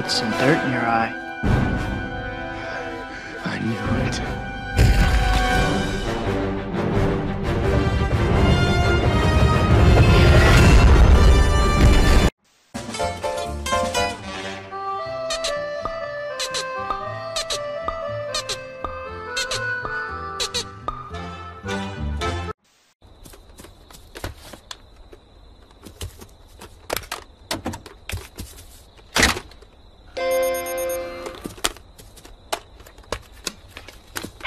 put some dirt in your eye.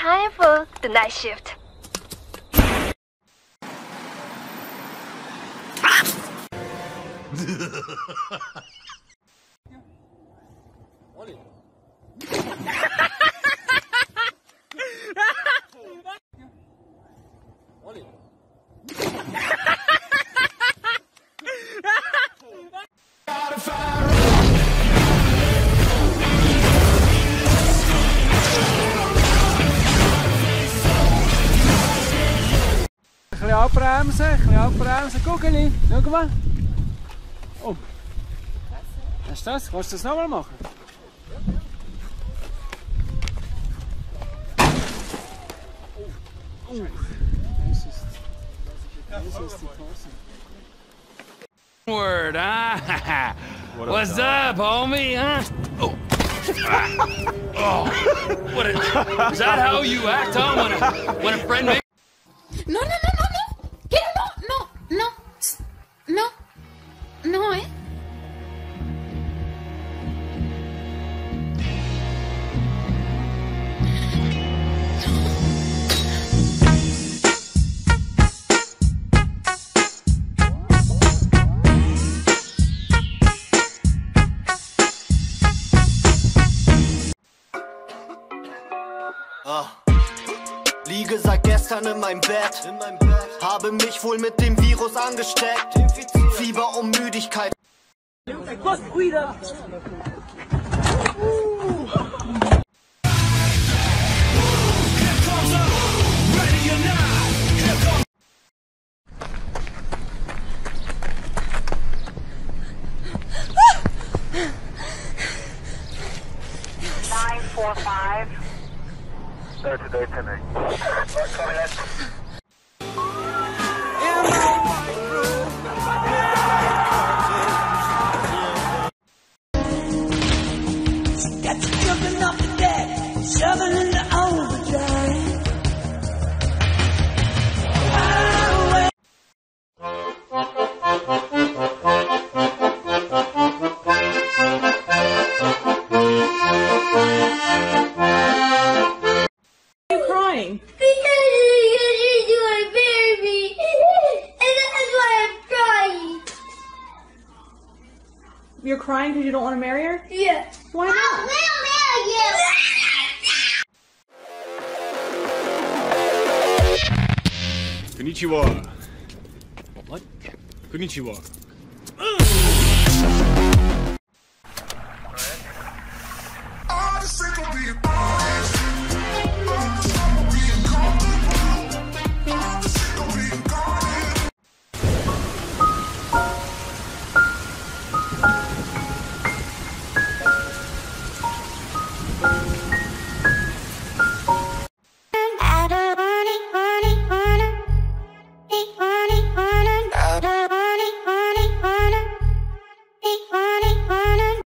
Time for the night shift. Abbremsen, ein bisschen abbremsen. Guckeli, schau mal. Oh. Hast du das? Kannst du das nochmal machen? Oh. Das ist, das ist die. Word, huh? What's up, homie? Huh? Oh. oh. What a, is that how you act, huh? When a, when a friend makes no, no, no. Ah. Liege seit gestern in meinem Bett. Habe mich wohl mit dem Virus angesteckt. Fieber und Müdigkeit. Nine four five. Crying? You're crying because you don't want to marry her? Yeah. Why I not? will marry you. Konnichiwa. What? Konnichiwa.